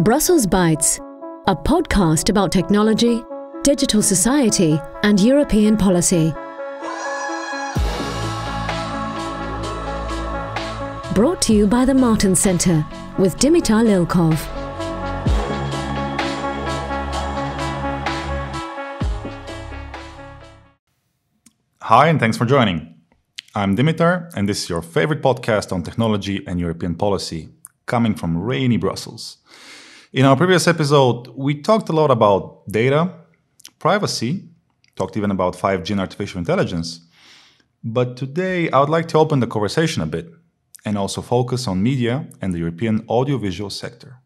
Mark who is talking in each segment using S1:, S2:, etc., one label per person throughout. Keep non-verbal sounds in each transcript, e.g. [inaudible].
S1: Brussels Bites, a podcast about technology, digital society, and European policy. Brought to you by the Martens Centre with Dimitar Lilkov.
S2: Hi, and thanks for joining. I'm Dimitar, and this is your favorite podcast on technology and European policy, coming from rainy Brussels. In our previous episode, we talked a lot about data, privacy, talked even about 5G and artificial intelligence. But today, I would like to open the conversation a bit and also focus on media and the European audiovisual sector.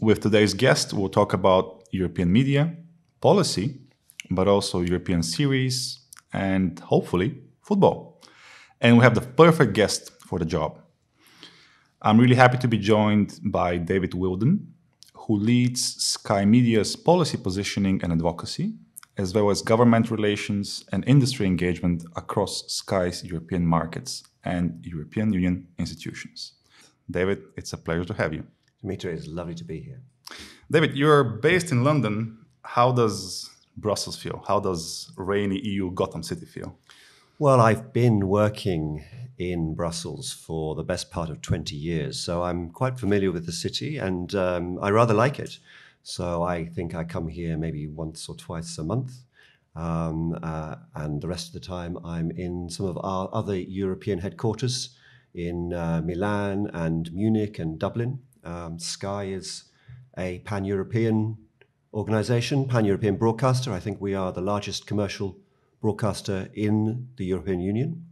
S2: With today's guest, we'll talk about European media, policy, but also European series, and hopefully football. And we have the perfect guest for the job. I'm really happy to be joined by David Wheeldon, who leads Sky Media's policy positioning and advocacy, as well as government relations and industry engagement across Sky's European markets and European Union institutions. David, it's a pleasure to have you.
S3: Dimitri, it's lovely to be here.
S2: David, you're based in London. How does Brussels feel? How does rainy EU Gotham City feel?
S3: Well, I've been working in Brussels for the best part of 20 years, so I'm quite familiar with the city and um, I rather like it. So I think I come here maybe once or twice a month. Um, uh, and the rest of the time, I'm in some of our other European headquarters in uh, Milan and Munich and Dublin. Um, Sky is a pan European organization, pan European broadcaster. I think we are the largest commercial broadcaster in the European Union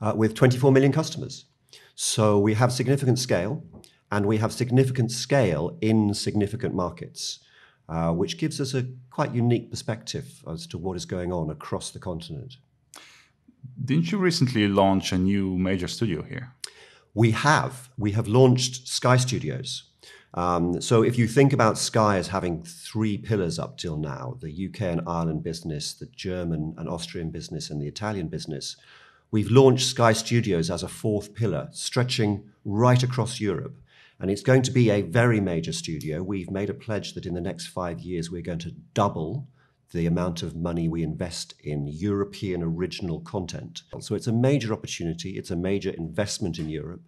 S3: uh, with 24 million customers. So we have significant scale and we have significant scale in significant markets, uh, which gives us a quite unique perspective as to what is going on across the continent.
S2: Didn't you recently launch a new major studio here?
S3: We have. We have launched Sky Studios. Um, so if you think about Sky as having three pillars up till now the UK and Ireland business, the German and Austrian business, and the Italian business we've launched Sky Studios as a fourth pillar, stretching right across Europe. And it's going to be a very major studio. We've made a pledge that in the next five years, we're going to double the amount of money we invest in European original content. So it's a major opportunity, it's a major investment in Europe.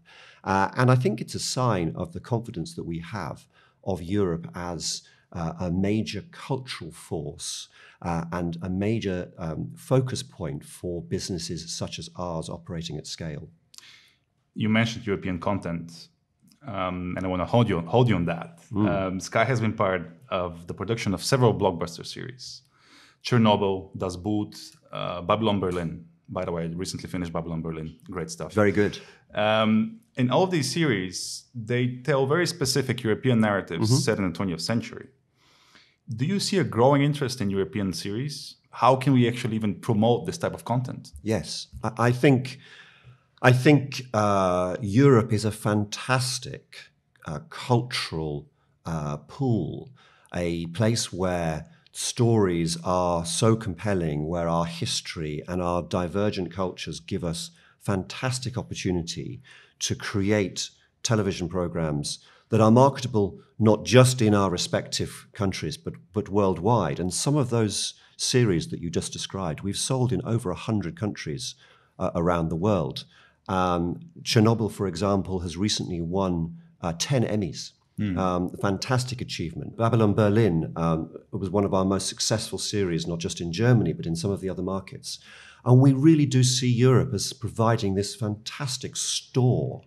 S3: Uh, and I think it's a sign of the confidence that we have of Europe as uh, a major cultural force uh, and a major um, focus point for businesses such as ours operating at scale.
S2: You mentioned European content, um, and I want to hold you hold you on that. Mm. Um, Sky has been part of the production of several blockbuster series: Chernobyl, Das Boot, uh, Babylon Berlin. By the way, I recently finished Babylon Berlin. Great stuff.
S3: Very good. Um,
S2: in all of these series, they tell very specific European narratives mm-hmm. set in the 20th century. Do you see a growing interest in European series? How can we actually even promote this type of content?
S3: Yes, I, think I think uh, Europe is a fantastic uh, cultural uh, pool, a place where stories are so compelling, where our history and our divergent cultures give us fantastic opportunity to create television programs that are marketable not just in our respective countries, but, but worldwide. And some of those series that you just described, we've sold in over 100 countries uh, around the world. Um, Chernobyl, for example, has recently won uh, 10 Emmys. Mm. Um, fantastic achievement. Babylon Berlin um, was one of our most successful series, not just in Germany, but in some of the other markets. And we really do see Europe as providing this fantastic store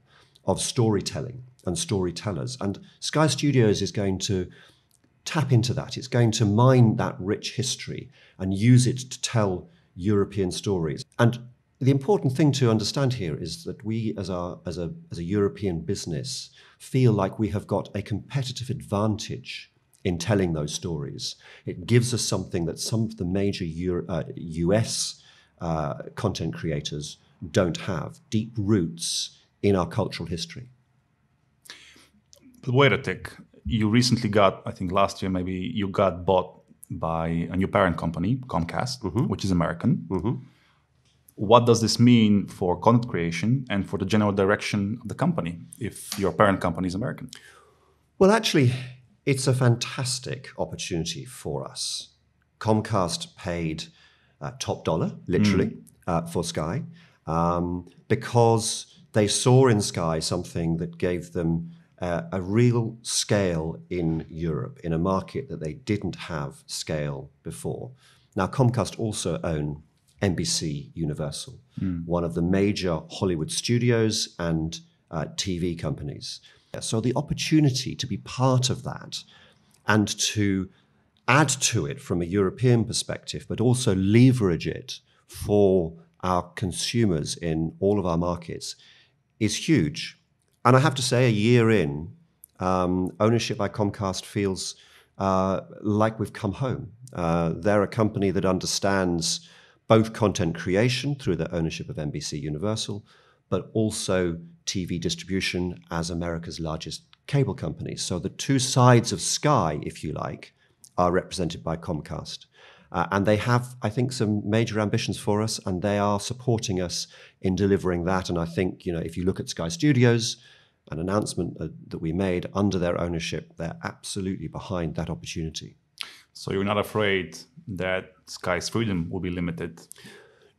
S3: of storytelling and storytellers. And Sky Studios is going to tap into that. It's going to mine that rich history and use it to tell European stories. And the important thing to understand here is that we, as, our, as, a, as a European business, feel like we have got a competitive advantage in telling those stories. It gives us something that some of the major Euro, uh, US uh, content creators don't have deep roots in our cultural history.
S2: But wait a tick. You recently got, I think last year maybe, you got bought by a new parent company, Comcast, mm-hmm. which is American. Mm-hmm. What does this mean for content creation and for the general direction of the company if your parent company is American?
S3: Well, actually, it's a fantastic opportunity for us. Comcast paid uh, top dollar, literally, uh, for Sky um, because they saw in Sky something that gave them uh, a real scale in Europe, in a market that they didn't have scale before. Now, Comcast also own NBC Universal, one of the major Hollywood studios and uh, TV companies. So the opportunity to be part of that and to add to it from a European perspective, but also leverage it for our consumers in all of our markets is huge. And I have to say, a year in, um, ownership by Comcast feels uh, like we've come home. Uh, they're a company that understands both content creation through their ownership of NBC Universal, but also TV distribution as America's largest cable company. So the two sides of Sky, if you like, are represented by Comcast. Uh, and they have, I think, some major ambitions for us, and they are supporting us in delivering that. And I think, you know, if you look at Sky Studios, an announcement uh, that we made under their ownership, they're absolutely behind that opportunity.
S2: So you're not afraid that Sky's freedom will be limited?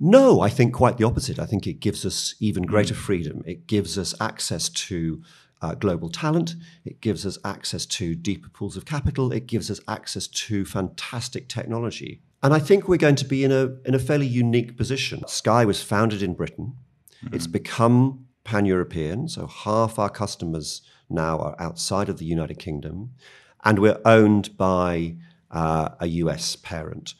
S3: No, I think quite the opposite. I think it gives us even greater freedom. It gives us access to uh, global talent. It gives us access to deeper pools of capital. It gives us access to fantastic technology. And I think we're going to be in a, in a fairly unique position. Sky was founded in Britain. It's become pan European. So half our customers now are outside of the United Kingdom. And we're owned by uh, a US parent.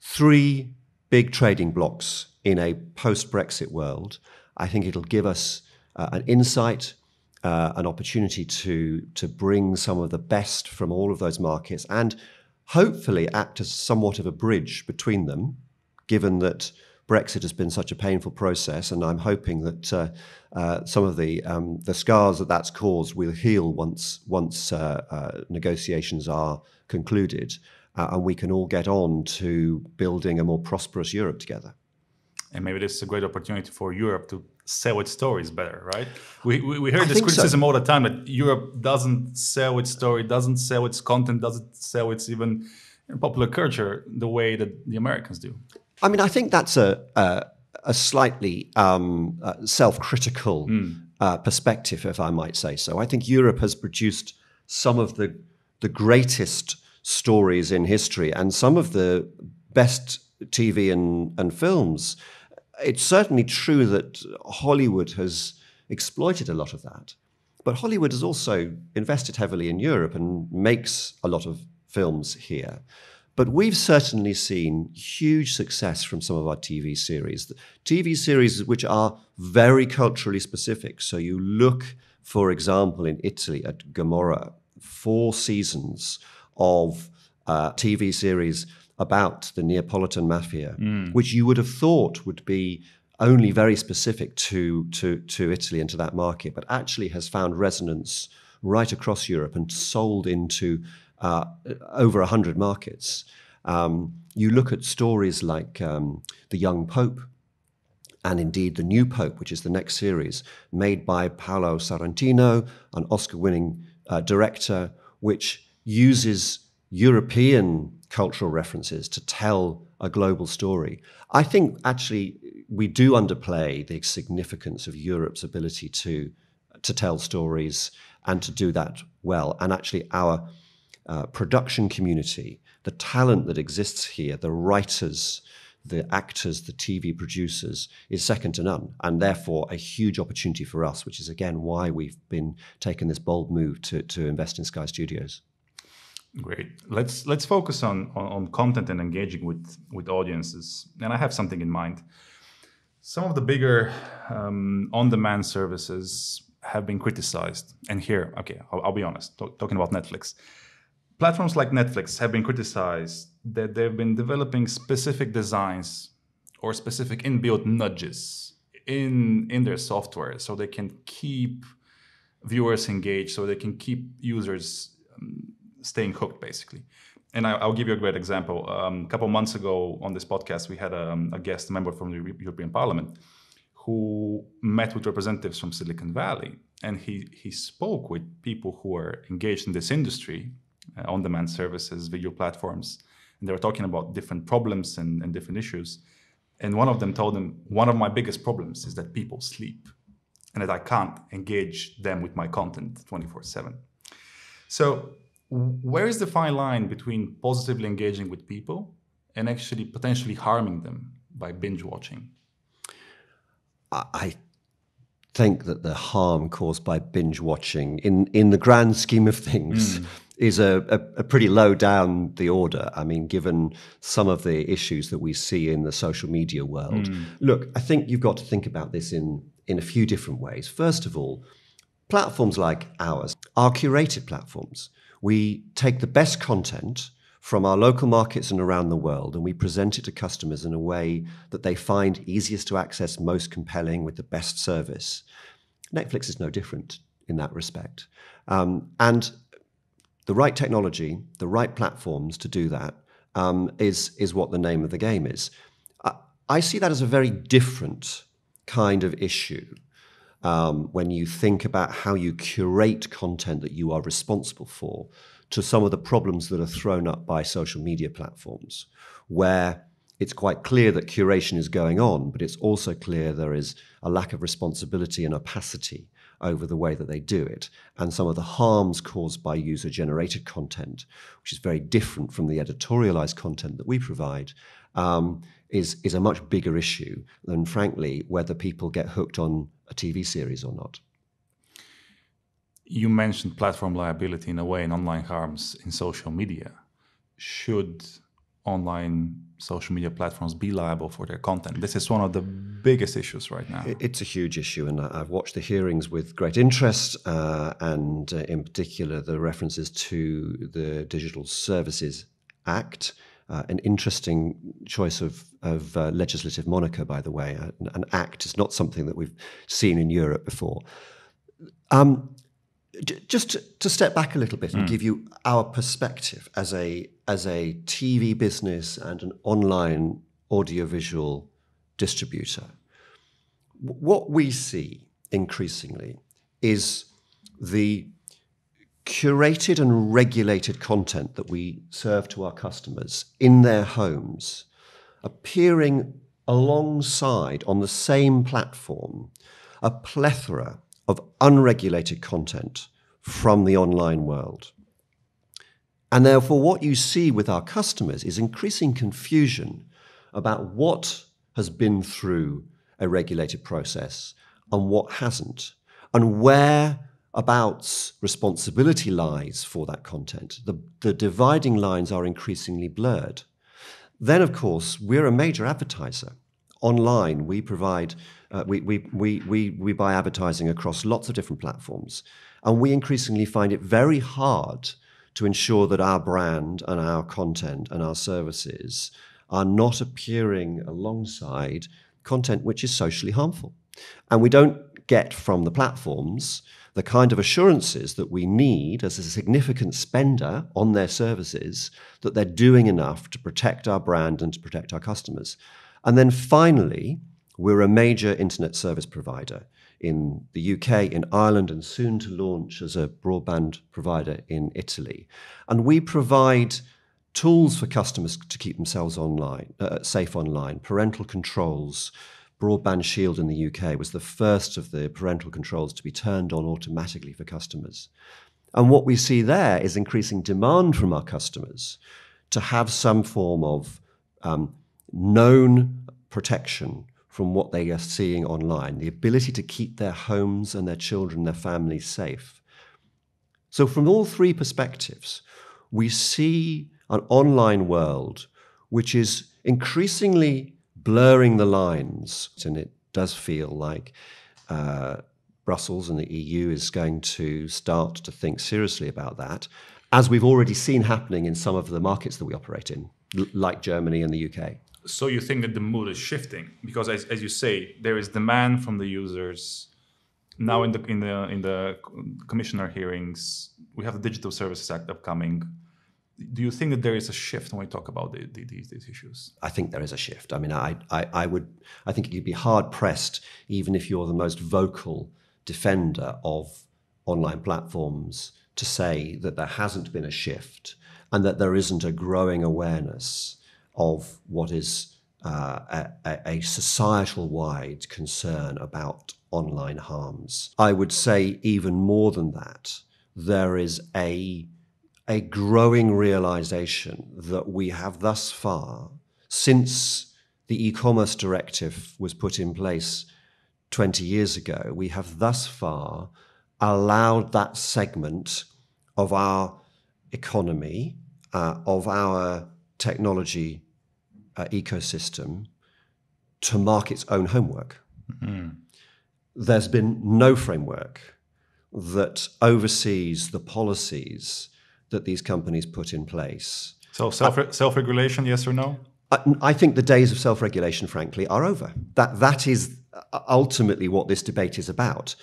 S3: Three big trading blocks in a post Brexit world. I think it'll give us uh, an insight, uh, an opportunity to, to bring some of the best from all of those markets and hopefully act as somewhat of a bridge between them, given that Brexit has been such a painful process, and I'm hoping that uh, uh, some of the um, the scars that that's caused will heal once once uh, uh negotiations are concluded, uh, and we can all get on to building a more prosperous Europe together.
S2: And maybe this is a great opportunity for Europe to sell its stories better, right? We, we, we hear
S3: I
S2: this
S3: think so.
S2: criticism all the time that Europe doesn't sell its story, doesn't sell its content, doesn't sell its even popular culture the way that the Americans do.
S3: I mean, I think that's a a, a slightly um, uh, self-critical uh, perspective, if I might say so. I think Europe has produced some of the the greatest stories in history and some of the best TV and, and films. It's certainly true that Hollywood has exploited a lot of that. But Hollywood has also invested heavily in Europe and makes a lot of films here. But we've certainly seen huge success from some of our TV series. TV series which are very culturally specific. So you look, for example, in Italy at Gomorrah, four seasons of uh, TV series about the Neapolitan mafia, which you would have thought would be only very specific to, to, to Italy and to that market, but actually has found resonance right across Europe and sold into uh, over 100 markets. Um, you look at stories like um, The Young Pope, and indeed The New Pope, which is the next series, made by Paolo Sorrentino, an Oscar winning uh, director, which uses European cultural references to tell a global story. I think actually we do underplay the significance of Europe's ability to, to tell stories and to do that well. And actually, our uh, production community, the talent that exists here, the writers, the actors, the TV producers, is second to none, and therefore a huge opportunity for us, which is again why we've been taking this bold move to, to invest in Sky Studios.
S2: Great. Let's let's focus on, on, on content and engaging with with audiences. And I have something in mind. Some of the bigger um, on-demand services have been criticized. And here, okay, I'll, I'll be honest. talk- talking about Netflix, platforms like Netflix have been criticized that they've been developing specific designs or specific inbuilt nudges in in their software so they can keep viewers engaged, so they can keep users um, staying hooked, basically. And I, I'll give you a great example. Um, a couple months ago on this podcast, we had a, a guest member from the European Parliament who met with representatives from Silicon Valley, and he he spoke with people who are engaged in this industry, uh, on-demand services, video platforms, and they were talking about different problems and, and different issues. And one of them told him, one of my biggest problems is that people sleep, and that I can't engage them with my content 24/7. So, where is the fine line between positively engaging with people and actually potentially harming them by binge watching?
S3: I think that the harm caused by binge watching, in, in the grand scheme of things, mm. is a, a, a, pretty low down the order. I mean, given some of the issues that we see in the social media world. Mm. Look, I think you've got to think about this in, in a few different ways. First of all, platforms like ours are curated platforms. We take the best content from our local markets and around the world, and we present it to customers in a way that they find easiest to access, most compelling, with the best service. Netflix is no different in that respect. Um, and the right technology, the right platforms to do that um, is is what the name of the game is. I, I see that as a very different kind of issue um, when you think about how you curate content that you are responsible for to some of the problems that are thrown up by social media platforms, where it's quite clear that curation is going on, but it's also clear there is a lack of responsibility and opacity over the way that they do it, and some of the harms caused by user generated content, which is very different from the editorialized content that we provide. Um, is, is a much bigger issue than, frankly, whether people get hooked on a TV series or not
S2: you mentioned platform liability in a way and online harms in social media. Should online social media platforms be liable for their content? This is one of the biggest issues right now.
S3: It's a huge issue, and I've watched the hearings with great interest, uh, and uh, in particular the references to the Digital Services Act. Uh, an interesting choice of, of uh, legislative moniker, by the way. An, an, act is not something that we've seen in Europe before. Um, just to, to, step back a little bit and mm. give you our perspective as a as a TV business and an online audiovisual distributor, what we see increasingly is the curated and regulated content that we serve to our customers in their homes appearing alongside on the same platform a plethora of unregulated content from the online world. And therefore, what you see with our customers is increasing confusion about what has been through a regulated process and what hasn't, and where abouts responsibility lies for that content. The, the dividing lines are increasingly blurred. Then, of course, we're a major advertiser. Online, we provide uh, we, we, we, we, we buy advertising across lots of different platforms. And we increasingly find it very hard to ensure that our brand and our content and our services are not appearing alongside content which is socially harmful. And we don't get from the platforms the kind of assurances that we need as a significant spender on their services that they're doing enough to protect our brand and to protect our customers. And then finally, we're a major internet service provider in the UK, in Ireland, and soon to launch as a broadband provider in Italy. And we provide tools for customers to keep themselves online, uh, safe online, parental controls. Broadband Shield in the UK was the first of the parental controls to be turned on automatically for customers. And what we see there is increasing demand from our customers to have some form of um, known protection from what they are seeing online, the ability to keep their homes and their children, their families safe. So, from all three perspectives, we see an online world which is increasingly blurring the lines, and it does feel like uh, Brussels and the EU is going to start to think seriously about that, as we've already seen happening in some of the markets that we operate in, like Germany and the UK
S2: so you think that the mood is shifting? Because as, as you say there is demand from the users. Now in the in the in the commissioner hearings we have the digital services act upcoming do you think that there is a shift when we talk about the, the, these, these issues?
S3: I think there is a shift. I mean, I, I, I would, I think you'd be hard pressed, even if you're the most vocal defender of online platforms, to say that there hasn't been a shift and that there isn't a growing awareness of what is uh, a, a societal wide concern about online harms. I would say, even more than that, there is a, a growing realization that we have thus far, since the e commerce directive was put in place 20 years ago, we have thus far allowed that segment of our economy, uh, of our technology uh, ecosystem to mark its own homework. Mm-hmm. There's been no framework that oversees the policies that these companies put in place.
S2: So self uh, self regulation, yes or no?
S3: I, I think the days of self regulation, frankly, are over. That that is uh, ultimately what this debate is about.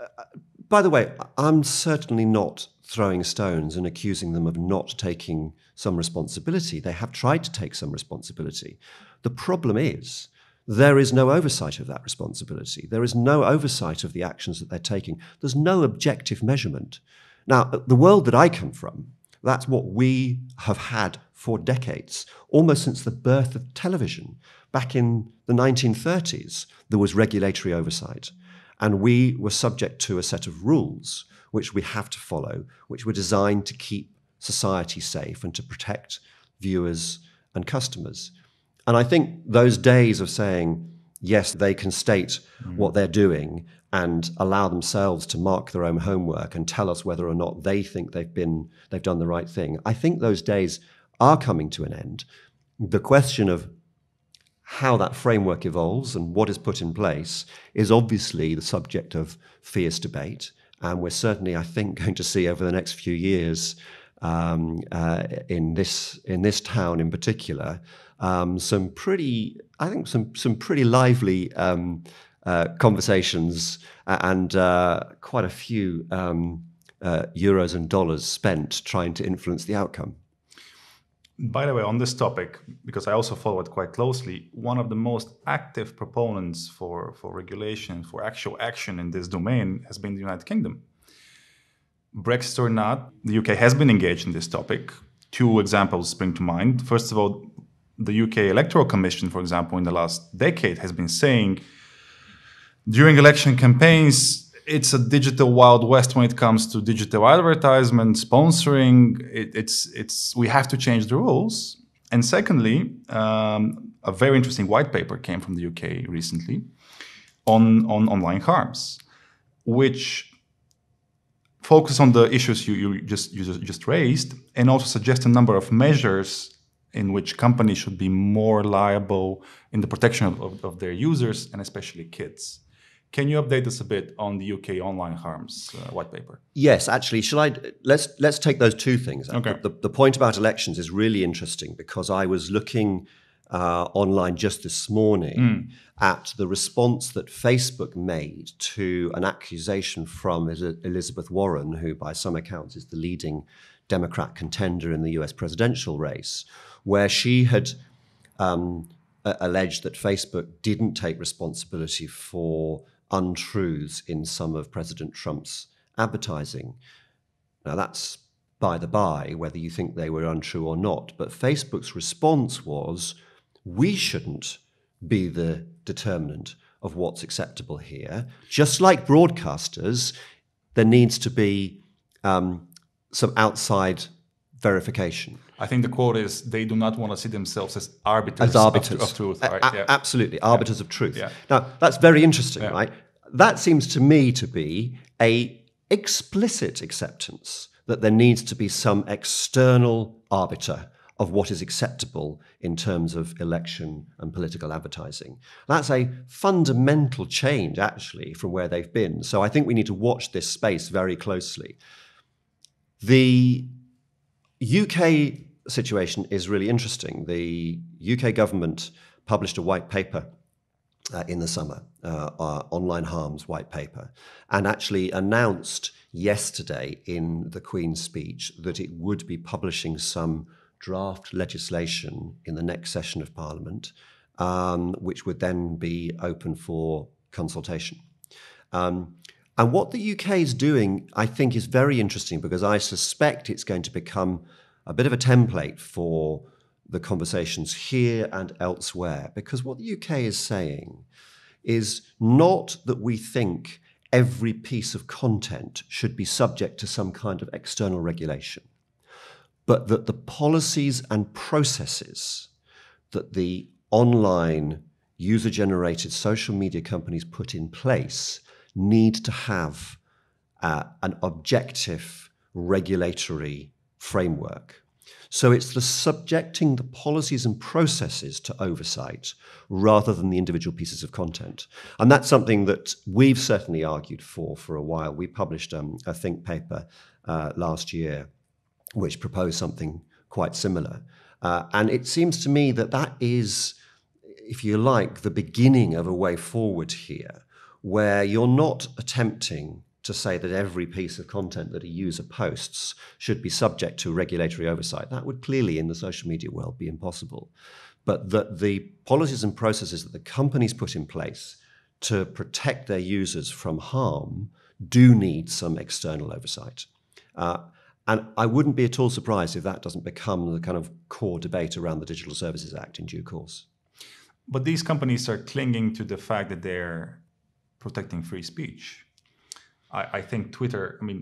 S3: Uh, by the way, I'm certainly not throwing stones and accusing them of not taking some responsibility. They have tried to take some responsibility. The problem is there is no oversight of that responsibility. There is no oversight of the actions that they're taking. There's no objective measurement. Now, the world that I come from, that's what we have had for decades, almost since the birth of television. Back in the 1930s, there was regulatory oversight, and we were subject to a set of rules which we have to follow, which were designed to keep society safe and to protect viewers and customers. And I think those days of saying, yes, they can state mm. what they're doing and allow themselves to mark their own homework and tell us whether or not they think they've been they've done the right thing. I think those days are coming to an end. The question of how that framework evolves and what is put in place is obviously the subject of fierce debate. And we're certainly, I think, [laughs] going to see over the next few years um, uh, in this in this town in particular um, some pretty, I think, some some pretty lively um, uh, conversations and uh, quite a few um, uh, euros and dollars spent trying to influence the outcome.
S2: By the way, on this topic, because I also follow it quite closely, one of the most active proponents for, for regulation, for actual action in this domain has been the United Kingdom. Brexit or not, the UK has been engaged in this topic. Two examples spring to mind. First of all, the UK Electoral Commission, for example, in the last decade has been saying during election campaigns, it's a digital wild west when it comes to digital advertisement, sponsoring. It, it's it's we have to change the rules. And secondly, um, a very interesting white paper came from the UK recently on on online harms, which focus on the issues you, you just you just raised, and also suggest a number of measures in which companies should be more liable in the protection of, of, their users and especially kids. Can you update us a bit on the UK online harms uh, white paper?
S3: Yes, actually, shall I? Let's let's take those two things.
S2: Okay.
S3: The, the, the point about elections is really interesting because I was looking uh, online just this morning mm. at the response that Facebook made to an accusation from Elizabeth Warren, who, by some accounts, is the leading Democrat contender in the US presidential race, where she had um, alleged that Facebook didn't take responsibility for untruths in some of President Trump's advertising. Now, that's by the by, whether you think they were untrue or not. But Facebook's response was we shouldn't be the determinant of what's acceptable here. Just like broadcasters, there needs to be um, some outside verification.
S2: I think the quote is they do not want to see themselves as arbiters, as arbiters. Of, of truth. Right?
S3: A- yeah. Absolutely, arbiters yeah. of truth. Yeah. Now, that's very interesting, right? That seems to me to be a explicit acceptance that there needs to be some external arbiter of what is acceptable in terms of election and political advertising. That's a fundamental change, actually, from where they've been. So I think we need to watch this space very closely. The UK situation is really interesting. The UK government published a white paper uh, in the summer, uh, online harms white paper, and actually announced yesterday in the Queen's speech that it would be publishing some draft legislation in the next session of Parliament, um, which would then be open for consultation. Um, and what the UK is doing, I think, is very interesting because I suspect it's going to become a bit of a template for the conversations here and elsewhere. Because what the UK is saying is not that we think every piece of content should be subject to some kind of external regulation, but that the policies and processes that the online user generated social media companies put in place need to have uh, an objective regulatory framework. So it's the subjecting the policies and processes to oversight rather than the individual pieces of content. And that's something that we've certainly argued for for a while. We published um, a think paper uh, last year which proposed something quite similar. Uh, and it seems to me that that is, if you like, the beginning of a way forward here, where you're not attempting to say that every piece of content that a user posts should be subject to regulatory oversight. That would clearly, in the social media world, be impossible. But that the policies and processes that the companies put in place to protect their users from harm do need some external oversight. Uh, and I wouldn't be at all surprised if that doesn't become the kind of core debate around the Digital Services Act in due course.
S2: But these companies are clinging to the fact that they're protecting free speech. I, I think Twitter. I mean,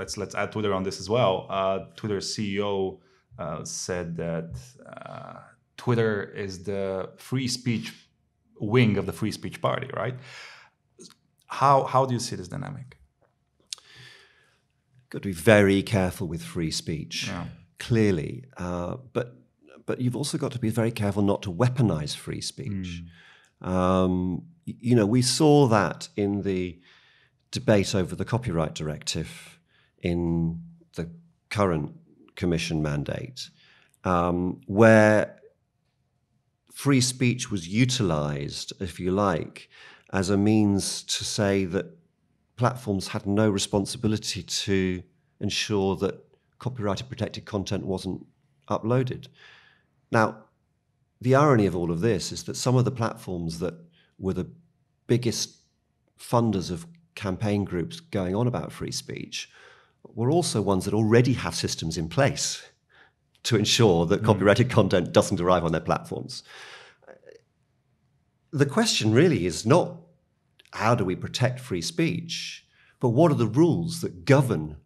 S2: let's let's add Twitter on this as well. Uh, Twitter's CEO uh, said that uh, Twitter is the free speech wing of the free speech party, right? How how do you see this dynamic?
S3: Got to be very careful with free speech,
S2: Yeah.
S3: clearly, uh, but but you've also got to be very careful not to weaponize free speech. Um, y- you know, we saw that in the debate over the copyright directive in the current commission mandate, um, where free speech was utilized, if you like, as a means to say that platforms had no responsibility to ensure that copyrighted protected content wasn't uploaded. Now, the irony of all of this is that some of the platforms that were the biggest funders of campaign groups going on about free speech were also ones that already have systems in place to ensure that hmm. copyrighted content doesn't arrive on their platforms. The question really is not how do we protect free speech, but what are the rules that govern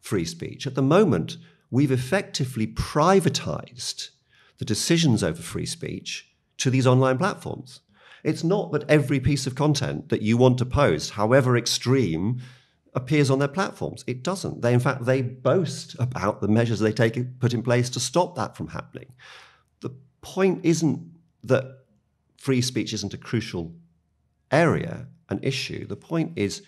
S3: free speech? At the moment, we've effectively privatized the decisions over free speech to these online platforms. It's not that every piece of content that you want to post, however extreme, appears on their platforms. It doesn't. They, in fact, they boast about the measures they take put in place to stop that from happening. The point isn't that free speech isn't a crucial area, an issue. The point is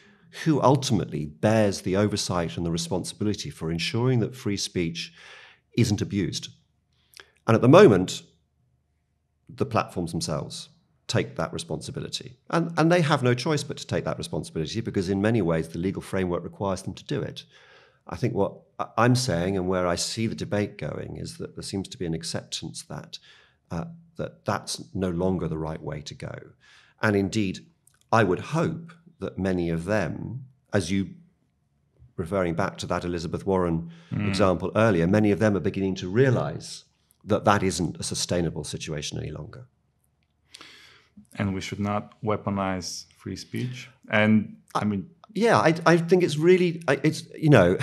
S3: who ultimately bears the oversight and the responsibility for ensuring that free speech isn't abused. And at the moment, the platforms themselves take that responsibility. And, and they have no choice but to take that responsibility because, in many ways, the legal framework requires them to do it. I think what I'm saying and where I see the debate going is that there seems to be an acceptance that, uh, that that's no longer the right way to go. And indeed, I would hope that many of them, as you referring back to that Elizabeth Warren example earlier, many of them are beginning to realize that that isn't a sustainable situation any longer.
S2: And we should not weaponize free speech. And I mean,
S3: Yeah, I, I think it's really, it's, you know,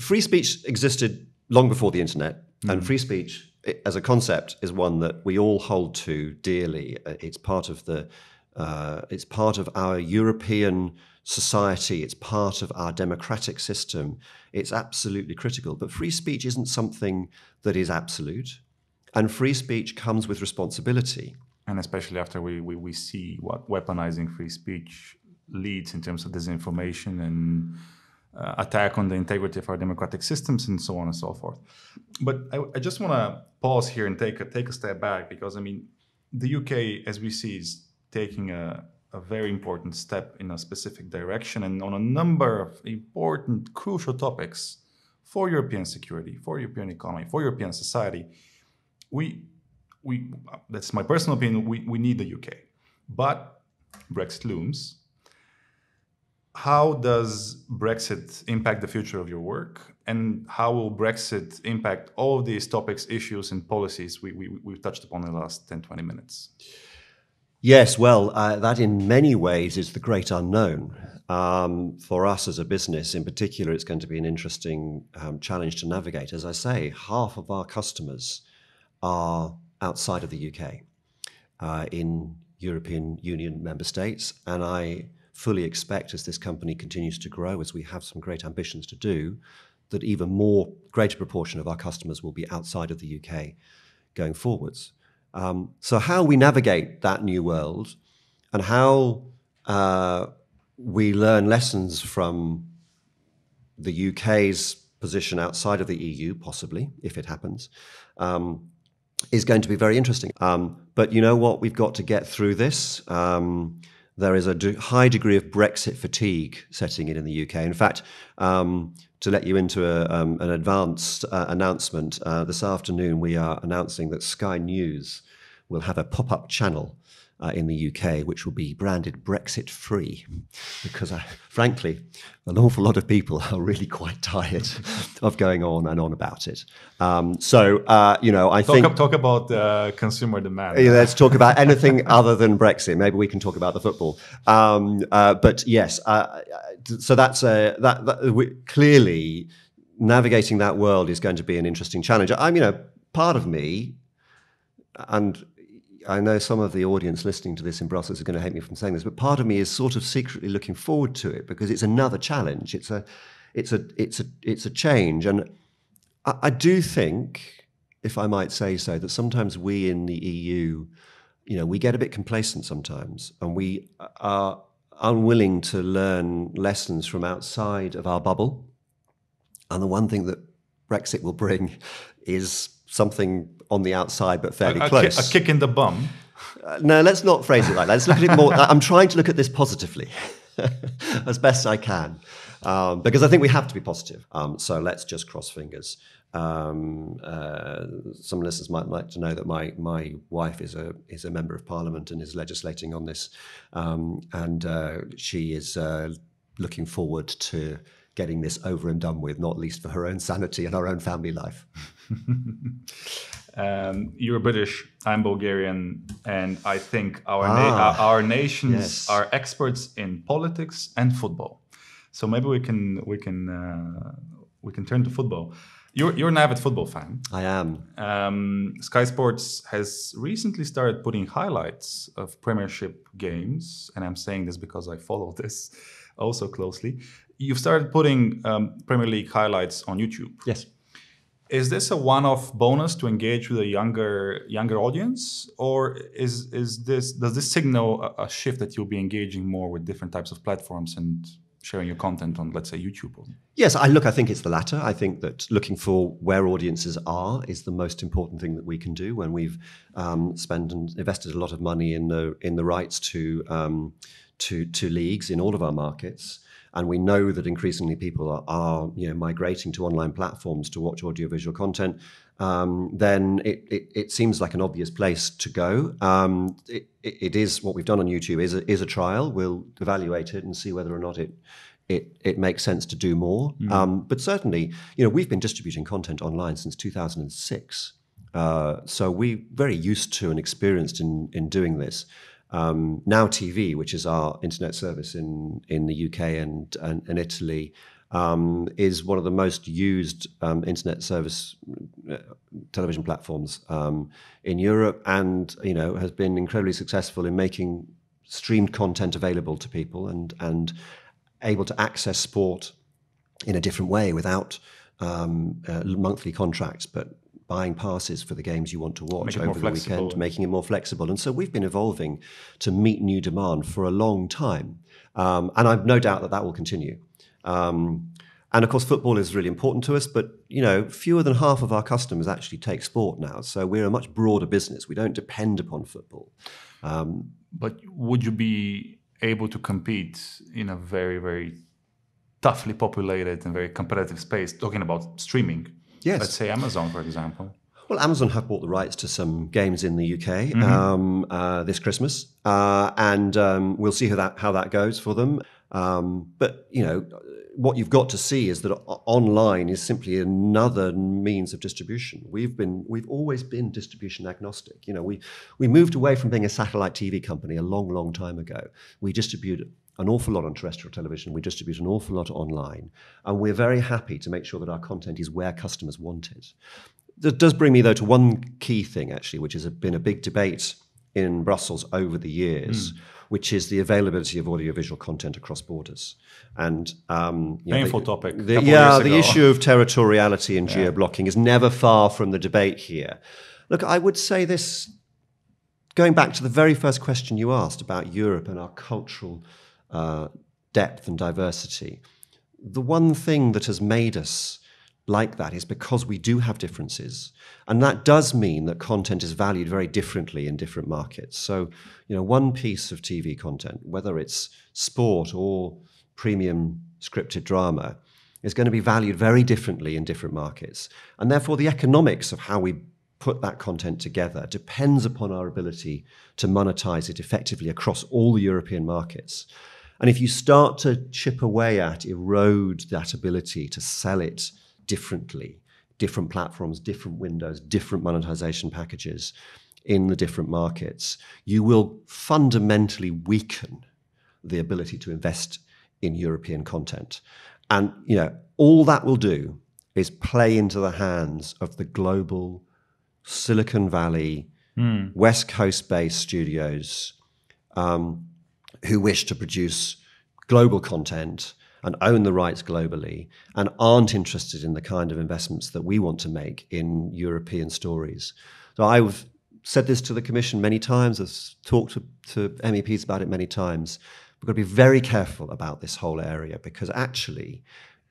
S3: free speech existed long before the internet, and free speech as a concept is one that we all hold to dearly. Uh, It's part of the, uh, it's part of our European society. It's part of our democratic system. It's absolutely critical. But free speech isn't something that is absolute, and free speech comes with responsibility.
S2: And especially after we, we, we see what weaponizing free speech leads in terms of disinformation and uh, attack on the integrity of our democratic systems and so on and so forth. But I, I just want to pause here and take a, take a step back because I mean, the UK, as we see, is taking a a very important step in a specific direction and on a number of important, crucial topics for European security, for European economy, for European society. We, we that's my personal opinion, we, we need the UK. But Brexit looms. How does Brexit impact the future of your work? And how will Brexit impact all of these topics, issues, and policies we, we, we've touched upon in the last 10, 20 minutes?
S3: Yes, well, uh, that in many ways is the great unknown. Um, for us as a business in particular, it's going to be an interesting um, challenge to navigate. As I say, half of our customers are outside of the UK uh, in European Union member states. And I fully expect as this company continues to grow, as we have some great ambitions to do, that even more greater proportion of our customers will be outside of the UK going forwards. Um, so, how we navigate that new world and how uh, we learn lessons from the UK's position outside of the EU, possibly, if it happens, um, is going to be very interesting. Um, but you know what? We've got to get through this. Um, there is a de- high degree of Brexit fatigue setting in in the UK. In fact, um, to let you into a, um, an advanced uh, announcement, uh, this afternoon we are announcing that Sky News will have a pop up channel uh, in the UK, which will be branded Brexit free, because I, frankly, an awful lot of people are really quite tired [laughs] of going on and on about it. Um, so, uh, you know, I
S2: talk
S3: think.
S2: Up, talk about uh, consumer demand.
S3: Yeah, let's talk about anything [laughs] other than Brexit. Maybe we can talk about the football. Um, uh, but yes, uh, so that's a, that, that we, clearly navigating that world is going to be an interesting challenge. I'm, you know, part of me, and I know some of the audience listening to this in Brussels are going to hate me from saying this, but part of me is sort of secretly looking forward to it because it's another challenge. It's a, it's a, it's a, it's a change, and I, I do think, if I might say so, that sometimes we in the EU, you know, we get a bit complacent sometimes, and we are unwilling to learn lessons from outside of our bubble. And the one thing that Brexit will bring is something on the outside but fairly
S2: a, a
S3: close.
S2: Ki- a kick in the bum.
S3: Uh, no, let's not phrase it like that. Let's look at it more. I'm trying to look at this positively [laughs] as best I can um, because I think we have to be positive. Um, so let's just cross fingers. Um, uh, some listeners might like to know that my my wife is a is a member of parliament and is legislating on this, um, and uh, she is uh, looking forward to getting this over and done with, not least for her own sanity and her own family life. [laughs] [laughs]
S2: um, you're British, I'm Bulgarian, and I think our ah, na- our nations yes. are experts in politics and football. So maybe we can we can uh, we can turn to football. You're you're an avid football fan.
S3: I am.
S2: Um, Sky Sports has recently started putting highlights of Premiership games, and I'm saying this because I follow this also closely. You've started putting um, Premier League highlights on YouTube.
S3: Yes.
S2: Is this a one-off bonus to engage with a younger younger audience, or is is this does this signal a, a shift that you'll be engaging more with different types of platforms and sharing your content on, let's say, YouTube?
S3: Yes, I look. I think it's the latter. I think that looking for where audiences are is the most important thing that we can do when we've um, spent and invested a lot of money in the in the rights to um, to to leagues in all of our markets and we know that increasingly people are, are you know migrating to online platforms to watch audiovisual content, um, then it, it, it, seems like an obvious place to go. Um, it, it is what we've done on YouTube is a, is a trial. We'll evaluate it and see whether or not it it it makes sense to do more. Mm. Um, but certainly, you know, we've been distributing content online since 2006. Uh, so we're very used to and experienced in in doing this. Um, now TV, which is our internet service in in the UK and and, and Italy, um, is one of the most used um, internet service uh, television platforms um, in Europe, and you know has been incredibly successful in making streamed content available to people and and able to access sport in a different way without um, uh, monthly contracts, but buying passes for the games you want to watch over the weekend, making it more flexible. And so we've been evolving to meet new demand for a long time. Um, and I've no doubt that that will continue. Um, and of course, football is really important to us, but you know, fewer than half of our customers actually take sport now. So we're a much broader business. We don't depend upon football.
S2: Um, but would you be able to compete in a very, very toughly populated and very competitive space, talking about streaming.
S3: Yes.
S2: Let's say Amazon, for example.
S3: Well, Amazon have bought the rights to some games in the UK um, uh, this Christmas, uh, and um, we'll see how that how that goes for them. Um, but you know, what you've got to see is that online is simply another means of distribution. We've been we've always been distribution agnostic. You know, we we moved away from being a satellite TV company a long, long time ago. We distribute an awful lot on terrestrial television. We distribute an awful lot online, and we're very happy to make sure that our content is where customers want it. That does bring me, though, to one key thing, actually, which has been a big debate in Brussels over the years, which is the availability of audiovisual content across borders. And um, you know,
S2: Painful
S3: the-
S2: topic.
S3: the- yeah, the issue of territoriality and geo-blocking is never far from the debate here. Look, I would say this going back to the very first question you asked about Europe and our cultural uh, depth and diversity, the one thing that has made us like that is because we do have differences. And that does mean that content is valued very differently in different markets. So, you know, one piece of TV content, whether it's sport or premium scripted drama, is going to be valued very differently in different markets. And therefore, the economics of how we put that content together depends upon our ability to monetize it effectively across all the European markets. And if you start to chip away at, erode that ability to sell it differently, different platforms, different windows, different monetization packages in the different markets, you will fundamentally weaken the ability to invest in European content. And you know, all that will do is play into the hands of the global Silicon Valley, West Coast based studios um, who wish to produce global content and own the rights globally and aren't interested in the kind of investments that we want to make in European stories. So I've said this to the Commission many times, I've talked to, to MEPs about it many times. We've got to be very careful about this whole area because actually,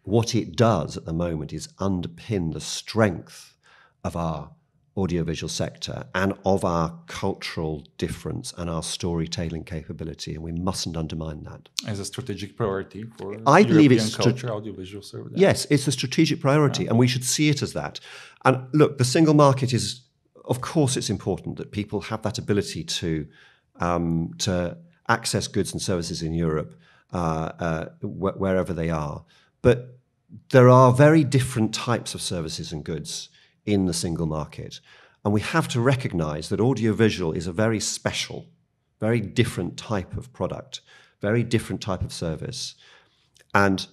S3: what it does at the moment is underpin the strength of our audiovisual sector and of our cultural difference and our storytelling capability, and we mustn't undermine that.
S2: As a strategic priority for
S3: I believe it's
S2: culture, audiovisual service.
S3: Yes, it's a strategic priority, and we should see it as that. And look, the single market is, of course, it's important that people have that ability to um, to access goods and services in Europe uh, uh, wh- wherever they are. But there are very different types of services and goods in the single market, and we have to recognise that audiovisual is a very special, very different type of product, very different type of service. And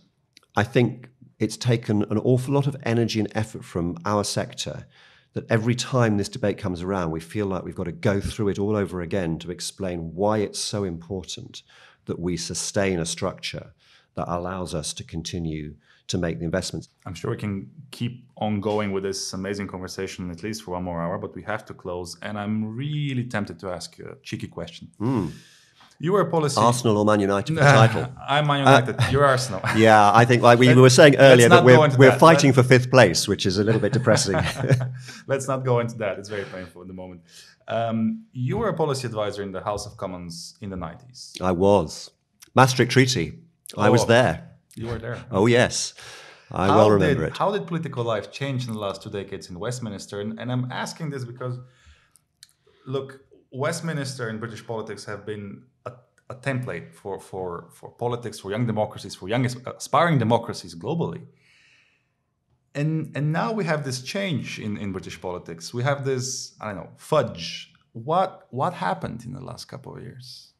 S3: I think it's taken an awful lot of energy and effort from our sector that every time this debate comes around, we feel like we've got to go through it all over again to explain why it's so important that we sustain a structure that allows us to continue to make the investments.
S2: I'm sure we can keep on going with this amazing conversation at least for one more hour, but we have to close. And I'm really tempted to ask you a cheeky question. You were a policy.
S3: Arsenal or Man United for the [laughs] title.
S2: I'm Man United. You're Arsenal. [laughs]
S3: Yeah, I think like we were saying earlier that we're, we're
S2: that.
S3: fighting for fifth place, which is a little bit depressing. [laughs]
S2: Let's not go into that. It's very painful at the moment. Um, you were a policy advisor in the House of Commons in the 90s.
S3: I was. Maastricht Treaty. I was
S2: Oh.
S3: there.
S2: You were there.
S3: Oh, yes. I
S2: How
S3: well remember
S2: did,
S3: it.
S2: How did political life change in the last two decades in Westminster? And, and I'm asking this because, look, Westminster and British politics have been a, a template for, for, for politics, for young democracies, for young aspiring democracies globally. And, and now we have this change in, in British politics. We have this, I don't know, fudge. What, what happened in the last couple of years?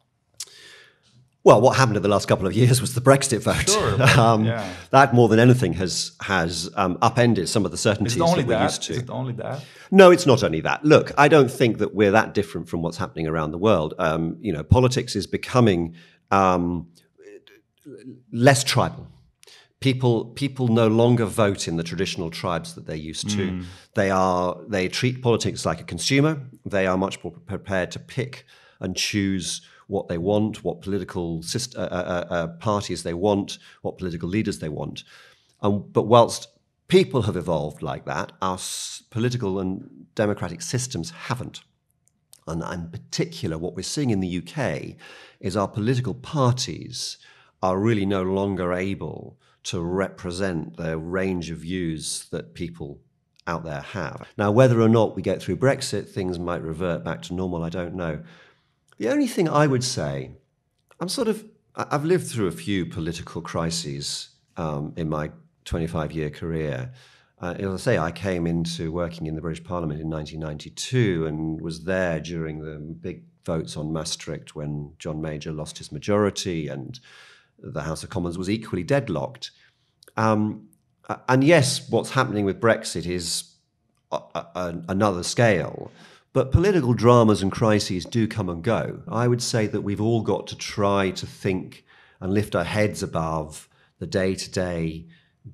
S3: Well, what happened in the last couple of years was the Brexit vote.
S2: Sure, but, [laughs]
S3: um,
S2: yeah.
S3: That more than anything has has um, upended some of the certainties that we're
S2: that?
S3: used to.
S2: Is it only that?
S3: No, it's not only that. Look, I don't think that we're that different from what's happening around the world. Um, you know, politics is becoming um, less tribal. People people no longer vote in the traditional tribes that they're used to. They are they treat politics like a consumer. They are much more prepared to pick and choose what they want, what political syst- uh, uh, uh, parties they want, what political leaders they want. Um, but whilst people have evolved like that, our s- political and democratic systems haven't. And in particular, what we're seeing in the UK is our political parties are really no longer able to represent the range of views that people out there have. Now, whether or not we get through Brexit, things might revert back to normal, I don't know. The only thing I would say, I'm sort of, I've lived through a few political crises um, in my 25 year career. Uh, as I say, I came into working in the British Parliament in 1992 and was there during the big votes on Maastricht when John Major lost his majority and the House of Commons was equally deadlocked. Um, and yes, what's happening with Brexit is a, a, another scale. But political dramas and crises do come and go. I would say that we've all got to try to think and lift our heads above the day to day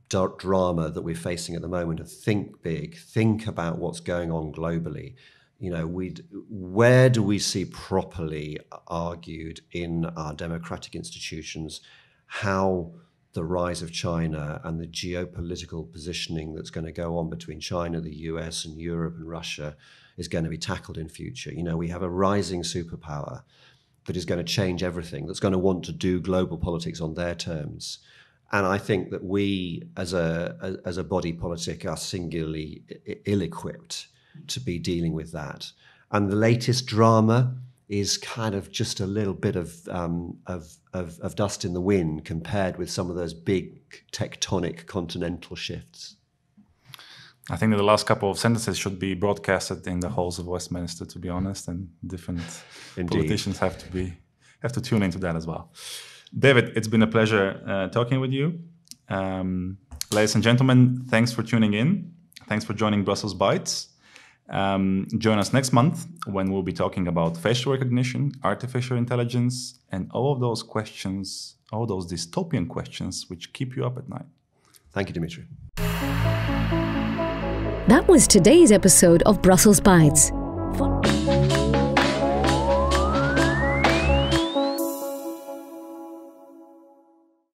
S3: drama that we're facing at the moment and think big, think about what's going on globally. You know, we where do we see properly argued in our democratic institutions how the rise of China and the geopolitical positioning that's going to go on between China, the US, and Europe and Russia is going to be tackled in future. You know, we have a rising superpower that is going to change everything, that's going to want to do global politics on their terms. And I think that we, as a as a body politic, are singularly ill-equipped to be dealing with that. And the latest drama is kind of just a little bit of, um, of, of, of dust in the wind compared with some of those big tectonic continental shifts.
S2: I think that the last couple of sentences should be broadcasted in the halls of Westminster, to be honest, and different Indeed. politicians have to be have to tune into that as well. David, it's been a pleasure uh, talking with you. Um, ladies and gentlemen, thanks for tuning in. Thanks for joining Brussels Bytes. Um, join us next month when we'll be talking about facial recognition, artificial intelligence, and all of those questions, all those dystopian questions which keep you up at night.
S3: Thank you, Dimitri.
S1: That was today's episode of Brussels Bytes.